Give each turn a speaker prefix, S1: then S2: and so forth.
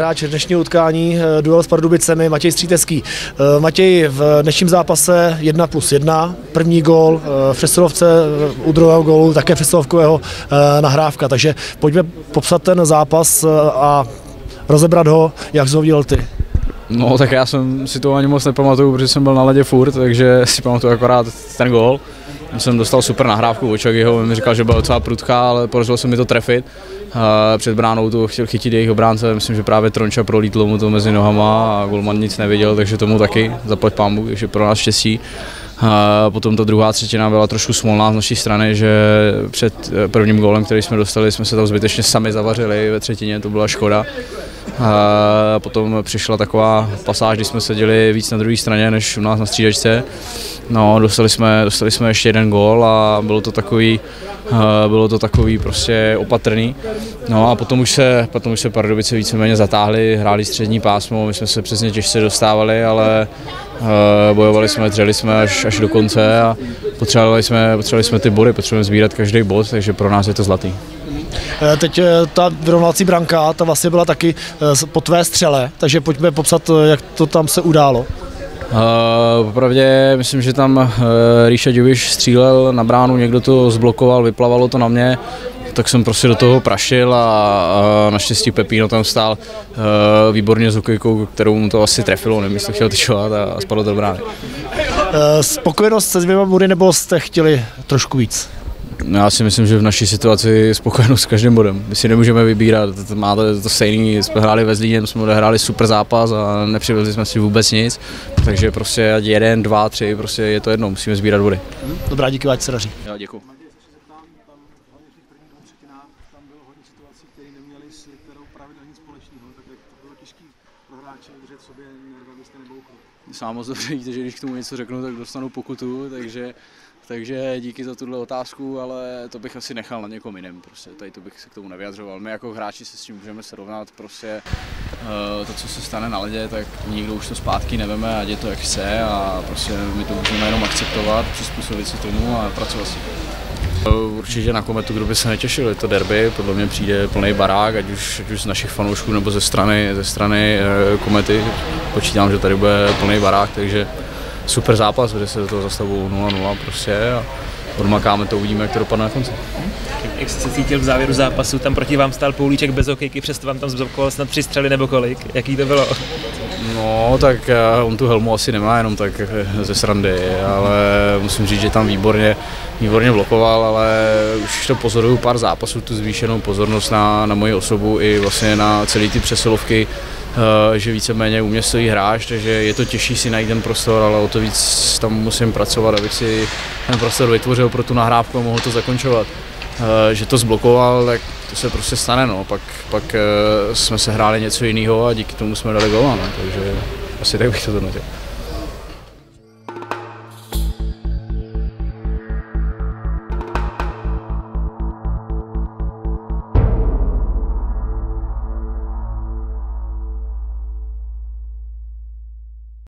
S1: hráč dnešního utkání, eh, duel s Pardubicemi, Matěj Střítecký. Eh, Matěj v dnešním zápase 1 plus 1, první gól v přesilovce u druhého gólu, také přesilovkového nahrávka, takže pojďme popsat ten zápas a rozebrat ho, jak jsi ho viděl ty.
S2: No tak já jsem si to ani moc nepamatuju, protože jsem byl na ledě furt, takže si pamatuju akorát ten gól. Jsem dostal super nahrávku od Čagyho, mi říkal, že byla docela prudká, ale podařilo se mi to trefit. Před bránou to chtěl chytit jejich obránce, myslím, že právě Tronča prolítlo mu to mezi nohama a Golman nic neviděl, takže tomu taky zaplať pámu, takže pro nás štěstí. A potom ta druhá třetina byla trošku smolná z naší strany, že před eh, prvním gólem, který jsme dostali, jsme se tam zbytečně sami zavařili ve třetině, to byla škoda. Potom přišla taková pasáž, kdy jsme seděli víc na druhé straně než u nás na střídačce. No, dostali jsme, dostali jsme ještě jeden gól a bylo to takový, bylo to takový prostě opatrný. No a potom už se, potom už se Pardubice víceméně zatáhli, hráli střední pásmo, my jsme se přesně těžce dostávali, ale bojovali jsme, dřeli jsme až, až do konce a potřebovali jsme, potřebovali jsme ty body, potřebujeme sbírat každý bod, takže pro nás je to zlatý.
S1: Eh, teď eh, ta vyrovnací branka, ta vlastně byla taky eh, po tvé střele, takže pojďme popsat, jak to tam se událo.
S2: Uh, popravdě myslím, že tam uh, Ríša Děviš střílel na bránu, někdo to zblokoval, vyplavalo to na mě, tak jsem prostě do toho prašil a, a naštěstí Pepino tam stál uh, výborně s hokejkou, kterou mu to asi trefilo, nevím, jestli chtěl tyčovat a, a spadlo do brány.
S1: Uh, spokojenost se dvěma body nebo jste chtěli trošku víc?
S2: Já si myslím, že v naší situaci je spokojenost s každým bodem. My si nemůžeme vybírat, máte to stejný, jsme hráli ve Zlíně, jsme odehráli super zápas a nepřivezli jsme si vůbec nic, takže prostě ať jeden, dva, tři, prostě je to jedno, musíme sbírat body.
S1: Dobrá, díky, ať se daří.
S2: Jo, děkuji. Sám moc dobře víte, že když k tomu něco řeknu, tak dostanu pokutu, takže takže díky za tuhle otázku, ale to bych asi nechal na někom jiném. Prostě tady to bych se k tomu nevyjadřoval. My jako hráči se s tím můžeme srovnat. Prostě uh, to, co se stane na ledě, tak nikdo už to zpátky neveme, ať je to jak chce a prostě my to můžeme jenom akceptovat, přizpůsobit se tomu a pracovat si. Určitě na kometu, kdo by se netěšil, je to derby, podle mě přijde plný barák, ať už, ať už z našich fanoušků nebo ze strany, ze strany eh, komety. Počítám, že tady bude plný barák, takže super zápas, kde se do toho zastavu 0-0 prostě a odmakáme to, uvidíme, jak to dopadne na konci.
S3: Jak jste se cítil v závěru zápasu, tam proti vám stál Poulíček bez hokejky, přesto vám tam zblokoval snad tři střely nebo kolik, jaký to bylo?
S2: No, tak eh, on tu helmu asi nemá jenom tak eh, ze srandy, ale musím říct, že tam výborně, výborně blokoval, ale už to pozoruju pár zápasů, tu zvýšenou pozornost na, na moji osobu i vlastně na celé ty přesilovky, Eh, že víceméně u mě stojí hráč, takže je to těžší si najít ten prostor, ale o to víc tam musím pracovat, abych si ten prostor vytvořil pro tu nahrávku a mohl to zakončovat. Že to zblokoval, tak to se prostě stane, no. pak, pak eh, jsme se hráli něco jiného a díky tomu jsme dali gola, no. takže asi tak bych to zhodnotil.